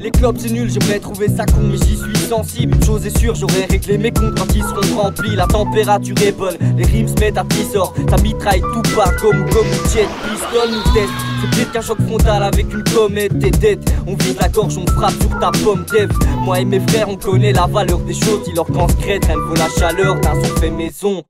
Les clubs c'est nul, j'aimerais trouver ça con mais j'y suis sensible. Une chose est sûre, j'aurais réglé mes comptes quand ils seront remplis. La température est bonne, les rimes se mettent à sort Ça mitraille tout part comme comme une jet pistole. Nous teste C'est pire qu'un choc frontal avec une comète T'es dettes, on vide la gorge, on frappe sur ta pomme dev Moi et mes frères on connaît la valeur des choses. Si leur rien ne vaut la chaleur d'un son fait maison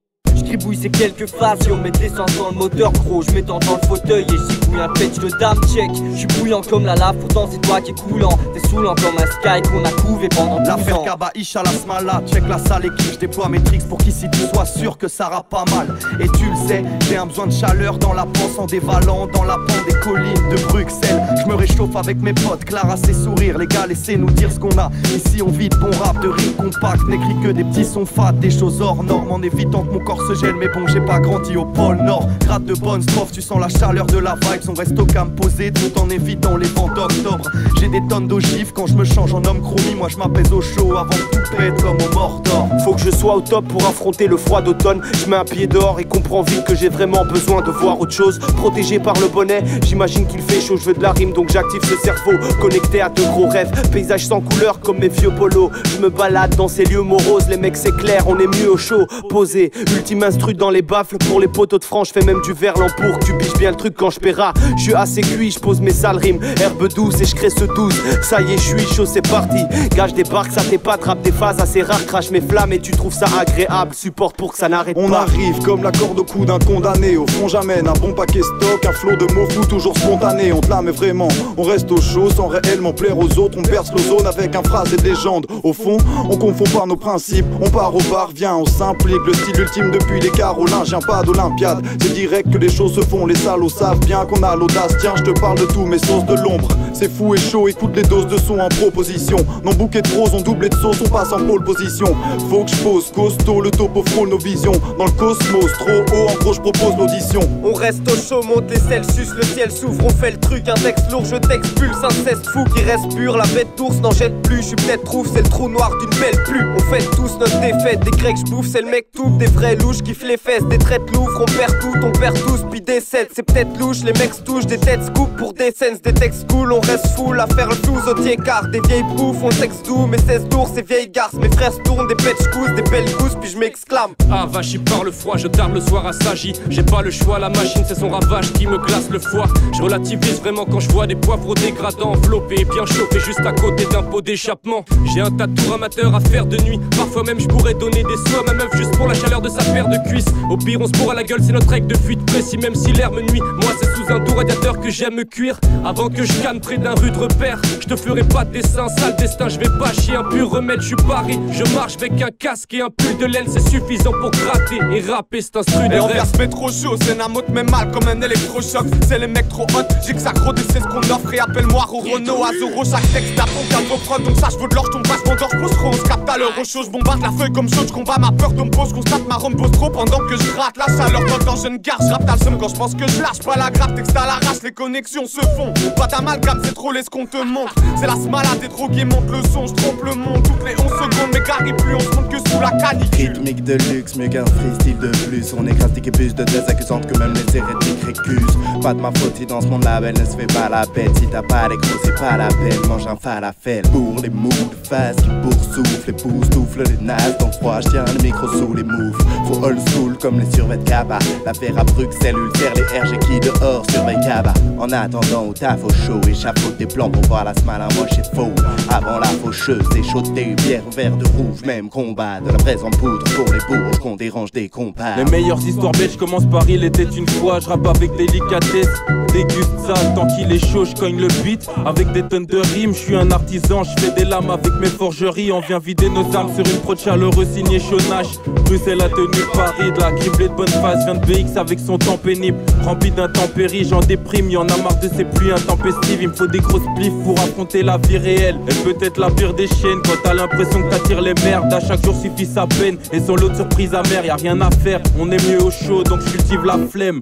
J'tribouille ces quelques phases Si on met de l'essence dans le moteur gros Je m'étends dans le fauteuil et j'y un patch de dame check J'suis bouillant comme la lave pourtant c'est toi qui est coulant. T'es saoulant comme un sky qu'on a couvé pendant tout L'affaire Kabaïch à la smala Check la salle équipe J'déploie mes tricks pour qu'ici tu sois sûr que ça ira pas mal. Et tu le sais J'ai un besoin de chaleur dans la panse en dévalant Dans la pente des collines de Bruxelles. Je me réchauffe avec mes potes Clara ses sourires Les gars laissez-nous dire ce qu'on a. Ici on vit de bon rap de rimes compact N'écrit que des petits sons fat Des choses hors normes. En évitant que mon corps se gèle mais bon j'ai pas grandi au pôle Nord. Gratte de bonnes strophes, tu sens la chaleur de la vibe On reste au calme posé tout en évitant les vents d'octobre J'ai des tonnes d'ogives quand je me change en homme chromie Moi je m'apaise au chaud avant que tout pète comme au Mordor. Faut que je sois au top pour affronter le froid d'automne. Je mets un pied dehors et comprends vite que j'ai vraiment besoin de voir autre chose. Protégé par le bonnet, j'imagine qu'il fait chaud, je veux de la rime donc j'active ce cerveau Connecté à de gros rêves, paysage sans couleur comme mes vieux polos. Je me balade dans ces lieux moroses, les mecs c'est clair, on est mieux au chaud. Posé, ultime instru dans les baffles. Pour les poteaux de franche. Fais même du verlan pour que tu biches bien le truc quand je paiera. Je suis assez cuit, je pose mes sales rimes. Herbe douce et je crée ce douze. Ça y est, je suis chaud, c'est parti. Gage débarque, ça t'est pas, trappe des phases assez rares. Crache mes flammes et tu trouves ça agréable. Supporte pour que ça n'arrête pas. On arrive comme la corde au cou d'un condamné. Au fond, j'amène un bon paquet stock, un flot de mots fous toujours spontané. On te la met vraiment, on reste au chaud sans réellement plaire aux autres. On perce l'ozone avec un phrase et légende. Au fond, on confond pas nos principes. On part au bar, viens, on s'implique. Le style ultime depuis les Carolins, pas d'Olympiade. C'est direct que les choses se font, les salauds savent bien qu'on a l'audace. Tiens, je te parle de tout, mes sauces de l'ombre. C'est fou et chaud, écoute les doses de son en proposition. Non bouquet de roses, on doublé de sauce, on passe en pole position. Faut que je pose costaud, le topo frôle nos visions. Dans le cosmos, trop haut, en gros, je propose l'audition. On reste au chaud, monte les Celsius, le ciel s'ouvre, on fait le truc. Un texte lourd, je t'expulse, un cesse fou qui reste pur. La bête d'ours n'en jette plus, je suis peut-être trouve, c'est le trou noir d'une belle pluie. On fait tous notre défaite, des grecs, je bouffe, c'est le mec tout, des vrais louches qui les fesses, des traits de on perd tout, on perd tous, puis décède. C'est peut-être louche, les mecs touchent, des têtes scoop pour des scènes, des textes cool, on reste full à faire le flouze au car Des vieilles bouffes, on sexe doux, mes 16 tours, ces vieilles garces. Mes frères se tournent, des pêches cousses, des belles gousses, puis je m'exclame. Ah, vache, par le froid, je tarde le soir à s'agit. J'ai pas le choix, la machine, c'est son ravage qui me glace le foie. Je relativise vraiment quand je vois des poivres dégradants enveloppés et bien chauffés juste à côté d'un pot d'échappement. J'ai un tas de tours amateurs à faire de nuit. Parfois même, je pourrais donner des soins à meuf juste pour la chaleur de sa paire de cuisses. Au pire, on se à la gueule, c'est notre règle de fuite précis, même si l'air me nuit. Moi, c'est sous un doux radiateur que j'aime cuire. Avant que je canne près d'un rude repère, je te ferai pas de dessin, sale destin, je vais pas chier un pur remède, je suis paré. Je marche avec un casque et un pull de laine, c'est suffisant pour gratter et rapper, c'est instru de Et on fait trop chaud, c'est un mot met mal comme un électrochoc. C'est les mecs trop hot, j'ai que ça gros c'est ce qu'on offre. Et appelle-moi au Renault, à Zoro, chaque texte d'apon, calme vos prods. Donc ça, je veux de l'or, ton passe, mon je pose trop. On se capte à l'heure au chaud, je bombarde la feuille comme je combat ma peur, me pose, constate ma rhum pose trop pendant que je gratte la chaleur gare, je rappe le quand je pense que je lâche pas la grappe, texte à la race, les connexions se font. Pas d'amalgame, c'est trop ce qu'on te montre. C'est la smalade, t'es trop monte le son, je trompe le monde. Toutes les 11 secondes, mais carré plus, on se montre que sous la canicule. Rythmique de luxe, mieux qu'un freestyle de plus. On écrase des bus de désaccusante que même les hérétiques récusent. Pas de ma faute si dans ce monde label ne se fait pas la bête. Si t'as pas les gros, c'est pas la peine. Mange un falafel pour les de face qui boursouflent, les pouces, soufflent les nazes. Dans froid, je tiens le micro sous les moves. Faut old school comme les survêtements Kaba. L'affaire à Bruxelles, ulcère les RG qui dehors surveille Kaba. En attendant, au taf au chaud, échafaud des plans pour voir la semaine moi c'est faux. Avant la faucheuse, des bière vert de rouge, même combat de la braise en poudre pour les bourges qu'on dérange des compas. Les meilleures histoires belges commencent par il était une fois, je rappe avec délicatesse, déguste ça tant qu'il est chaud, je cogne le beat avec des tonnes de rimes, je suis un artisan, je fais des lames avec mes forgeries, on vient vider nos armes sur une prod chaleureuse signée Chonache. Bruxelles a tenu Paris, de la criblée de bonne phase, vient de BX avec son temps pénible, rempli d'intempéries, j'en déprime, y'en a marre de ces pluies intempestives, il me des grosses plifs pour affronter la vie réelle. Elle peut être la pire des chiennes quand t'as l'impression que t'attires les merdes. À chaque jour suffit sa peine et son lot de surprises amères, y a rien à faire. On est mieux au chaud donc je cultive la flemme.